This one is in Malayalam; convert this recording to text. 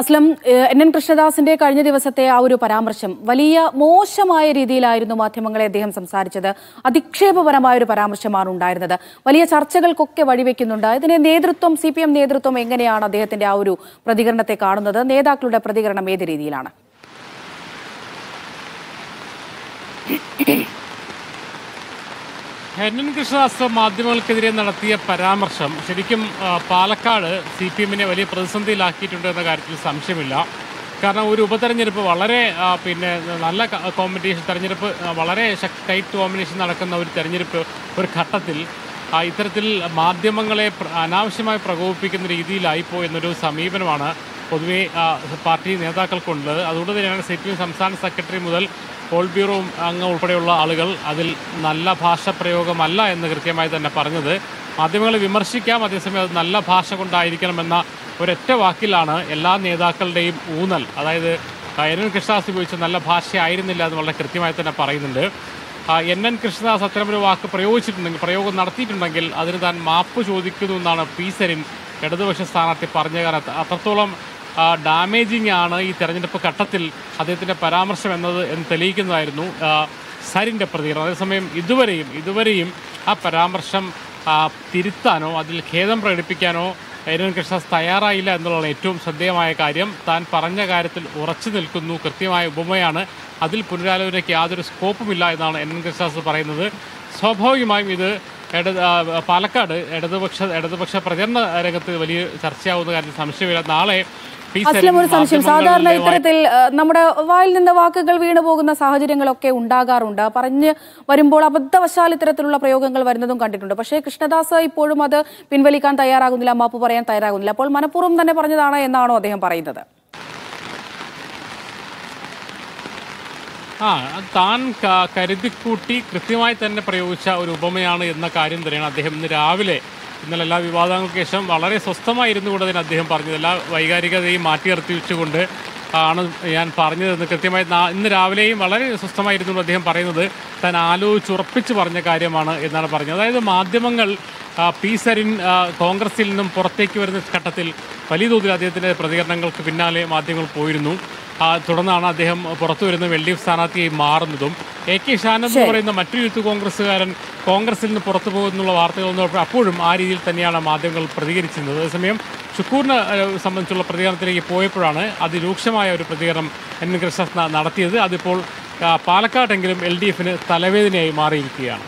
അസ്ലം എൻ എൻ കൃഷ്ണദാസിന്റെ കഴിഞ്ഞ ദിവസത്തെ ആ ഒരു പരാമർശം വലിയ മോശമായ രീതിയിലായിരുന്നു മാധ്യമങ്ങളെ അദ്ദേഹം സംസാരിച്ചത്. അധിക്ഷേപപരമായ ഒരു പരാമർശമാണ് ഉണ്ടായിരുന്നത്. വലിയ ചർച്ചകൾക്കൊക്കെ വഴിവെക്കുന്നുണ്ട്. ഇതിനെ നേതൃത്വം സി നേതൃത്വം എങ്ങനെയാണ് അദ്ദേഹത്തിന്റെ ആ ഒരു പ്രതികരണത്തെ കാണുന്നത്? നേതാക്കളുടെ പ്രതികരണം ഏത് രീതിയിലാണ്? ഹെന്നൻ കൃഷ്ണദാസ് മാധ്യമങ്ങൾക്കെതിരെ നടത്തിയ പരാമർശം ശരിക്കും പാലക്കാട് സി പി എമ്മിനെ വലിയ പ്രതിസന്ധിയിലാക്കിയിട്ടുണ്ട് എന്ന കാര്യത്തിൽ സംശയമില്ല. കാരണം ഒരു ഉപതെരഞ്ഞെടുപ്പ് വളരെ പിന്നെ നല്ല കോമ്പറ്റീഷൻ തെരഞ്ഞെടുപ്പ് വളരെ ടൈറ്റ് കോമ്പിനേഷൻ നടക്കുന്ന ഒരു തെരഞ്ഞെടുപ്പ് ഒരു ഘട്ടത്തിൽ ഇത്തരത്തിൽ മാധ്യമങ്ങളെ അനാവശ്യമായി പ്രകോപിപ്പിക്കുന്ന രീതിയിലായിപ്പോ എന്നൊരു സമീപനമാണ് പൊതുവേ പാർട്ടി നേതാക്കൾക്കുണ്ട് അതുകൊണ്ട് തന്നെയാണ് സി പി എം സംസ്ഥാന സെക്രട്ടറി മുതൽ പോൾ ബ്യൂറോ അംഗം ഉൾപ്പെടെയുള്ള ആളുകൾ അതിൽ നല്ല ഭാഷ പ്രയോഗമല്ല എന്ന് കൃത്യമായി തന്നെ പറഞ്ഞത്. മാധ്യമങ്ങളെ വിമർശിക്കാം അതേസമയം അത് നല്ല ഭാഷ കൊണ്ടായിരിക്കണമെന്ന ഒരൊറ്റ വാക്കിലാണ് എല്ലാ നേതാക്കളുടെയും ഊന്നൽ. അതായത് എൻ എൻ കൃഷ്ണദാസ് ഉപയോഗിച്ച നല്ല ഭാഷയായിരുന്നില്ല എന്ന് വളരെ കൃത്യമായി തന്നെ പറയുന്നുണ്ട്. എൻ എൻ കൃഷ്ണദാസ് അത്തരമൊരു വാക്ക് പ്രയോഗിച്ചിട്ടുണ്ടെങ്കിൽ പ്രയോഗം നടത്തിയിട്ടുണ്ടെങ്കിൽ അതിന് താൻ മാപ്പ് ചോദിക്കുന്നു എന്നാണ് പി സരിൻ ഇടതുപക്ഷ സ്ഥാനാർത്ഥി പറഞ്ഞ കാരണം അത്രത്തോളം ഡാമേജിങ് ആണ് ഈ തെരഞ്ഞെടുപ്പ് ഘട്ടത്തിൽ അദ്ദേഹത്തിന്റെ പരാമർശം എന്നത് എന്ന് തെളിയിക്കുന്നതായിരുന്നു സരിന്റെ പ്രതികരണം. അതേസമയം ഇതുവരെയും ഇതുവരെയും ആ പരാമർശം തിരുത്താനോ അതിൽ ഖേദം പ്രകടിപ്പിക്കാനോ എൻ കൃഷ്ണദാസ് തയ്യാറായില്ല എന്നുള്ളതാണ് ഏറ്റവും ശ്രദ്ധേയമായ കാര്യം. താൻ പറഞ്ഞ കാര്യത്തിൽ ഉറച്ചു നിൽക്കുന്നു കൃത്യമായ ഉപമയാണ്. അതിൽ പുനരാലോചനയ്ക്ക് യാതൊരു സ്കോപ്പുമില്ല എന്നാണ് എൻ എൻ കൃഷ്ണദാസ് പറയുന്നത്. സ്വാഭാവികമായും ഇത് ഇട പാലക്കാട് ഇടതുപക്ഷ ഇടതുപക്ഷ പ്രചരണ രംഗത്ത് വലിയ ചർച്ചയാവുന്ന കാര്യത്തിൽ സംശയമില്ല. നാളെ അസ്ലം ഒരു സംശയം. സാധാരണ ഇത്തരത്തിൽ നമ്മുടെ വായിൽ നിന്ന് വാക്കുകൾ വീണു പോകുന്ന സാഹചര്യങ്ങളൊക്കെ ഉണ്ടാകാറുണ്ട്. പറഞ്ഞ് വരുമ്പോൾ അബദ്ധവശാൽ ഇത്തരത്തിലുള്ള പ്രയോഗങ്ങൾ വരുന്നതും കണ്ടിട്ടുണ്ട്. പക്ഷേ കൃഷ്ണദാസ് ഇപ്പോഴും അത് പിൻവലിക്കാൻ തയ്യാറാകുന്നില്ല. മാപ്പ് പറയാൻ തയ്യാറാകുന്നില്ല. അപ്പോൾ മനഃപൂർവം തന്നെ പറഞ്ഞതാണ് എന്നാണോ അദ്ദേഹം പറയുന്നത്? ആ താൻ കരുതിക്കൂട്ടി കൃത്യമായി തന്നെ പ്രയോഗിച്ച ഒരു ഉപമയാണ് എന്ന കാര്യം തന്നെയാണ് അദ്ദേഹം ഇന്ന് രാവിലെ ഇന്നലെ എല്ലാ വിവാദങ്ങൾക്ക് ശേഷം വളരെ സ്വസ്ഥമായിരുന്നു കൊണ്ട് തന്നെ അദ്ദേഹം പറഞ്ഞത്. എല്ലാ വൈകാരികതയും മാറ്റി നിർത്തി വെച്ചുകൊണ്ട് ആണ് ഞാൻ പറഞ്ഞതെന്ന് കൃത്യമായി ഇന്ന് രാവിലെയും വളരെ സ്വസ്ഥമായിരുന്നു അദ്ദേഹം പറയുന്നത്. താൻ ആലോചിച്ചുറപ്പിച്ച് പറഞ്ഞ കാര്യമാണ് എന്നാണ് പറഞ്ഞത്. അതായത് മാധ്യമങ്ങൾ പി സരിൻ കോൺഗ്രസിൽ നിന്നും പുറത്തേക്ക് വരുന്ന ഘട്ടത്തിൽ വലിയ തോതിൽ അദ്ദേഹത്തിന്റെ പ്രതികരണങ്ങൾക്ക് പിന്നാലെ മാധ്യമങ്ങൾ പോയിരുന്നു. തുടർന്നാണ് അദ്ദേഹം പുറത്തു വരുന്ന എൽ ഡി എഫ് സ്ഥാനാർത്ഥിയായി മാറുന്നതും. എ കെ ഷാനന്ദ് എന്ന് പറയുന്ന മറ്റു യൂത്ത് കോൺഗ്രസ്സുകാരൻ കോൺഗ്രസിൽ നിന്ന് പുറത്തു പോകുന്നുള്ള വാർത്തകൾ വന്നപ്പോൾ അപ്പോഴും ആ രീതിയിൽ തന്നെയാണ് മാധ്യമങ്ങൾ പ്രതികരിച്ചിരുന്നത്. അതേസമയം ഷുക്കൂറിനെ സംബന്ധിച്ചുള്ള പ്രതികരണത്തിലേക്ക് പോയപ്പോഴാണ് അതിരൂക്ഷമായ ഒരു പ്രതികരണം എൻ കൃഷ്ണ നടത്തിയത്. അതിപ്പോൾ പാലക്കാട്ടെങ്കിലും എൽ ഡി എഫിന് തലവേദനയായി മാറിയിരിക്കുകയാണ്.